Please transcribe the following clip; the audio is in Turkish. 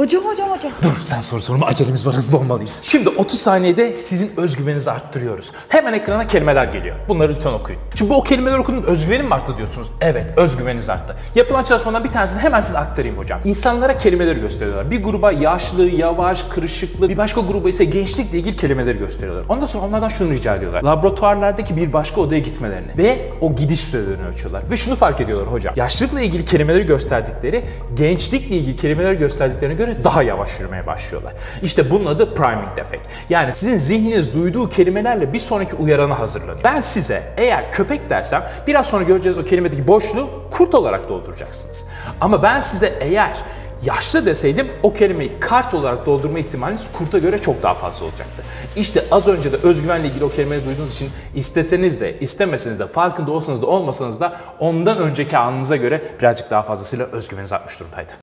Hocam hocam hocam. Dur sen soru sorma acelemiz var hızlı olmalıyız. Şimdi 30 saniyede sizin özgüveninizi arttırıyoruz. Hemen ekrana kelimeler geliyor. Bunları lütfen okuyun. Şimdi bu o kelimeleri okudum özgüvenim mi arttı diyorsunuz? Evet özgüveniniz arttı. Yapılan çalışmadan bir tanesini hemen size aktarayım hocam. İnsanlara kelimeleri gösteriyorlar. Bir gruba yaşlı, yavaş, kırışıklı, bir başka gruba ise gençlikle ilgili kelimeleri gösteriyorlar. Ondan sonra onlardan şunu rica ediyorlar. Laboratuvarlardaki bir başka odaya gitmelerini ve o gidiş sürelerini ölçüyorlar. Ve şunu fark ediyorlar hocam. Yaşlılıkla ilgili kelimeleri gösterdikleri, gençlikle ilgili kelimeleri gösterdiklerine göre daha yavaş yürümeye başlıyorlar. İşte bunun adı priming defect. Yani sizin zihniniz duyduğu kelimelerle bir sonraki uyarana hazırlanıyor. Ben size eğer köpek dersem biraz sonra göreceğiz o kelimedeki boşluğu kurt olarak dolduracaksınız. Ama ben size eğer yaşlı deseydim o kelimeyi kart olarak doldurma ihtimaliniz kurta göre çok daha fazla olacaktı. İşte az önce de özgüvenle ilgili o kelimeyi duyduğunuz için isteseniz de istemeseniz de farkında olsanız da olmasanız da ondan önceki anınıza göre birazcık daha fazlasıyla özgüveniniz artmış durumdaydı.